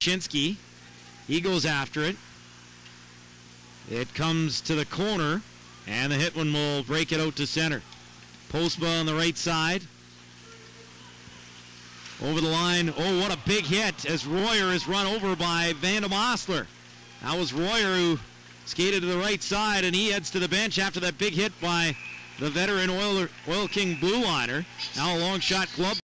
Chinsky. He goes after it. It comes to the corner, and the Hitmen will break it out to center. Postma on the right side. Over the line. Oh, what a big hit as Royer is run over by Van de Mosselaer. That was Royer who skated to the right side, and he heads to the bench after that big hit by the veteran Oil, Oil King Blue Liner. Now a long shot club.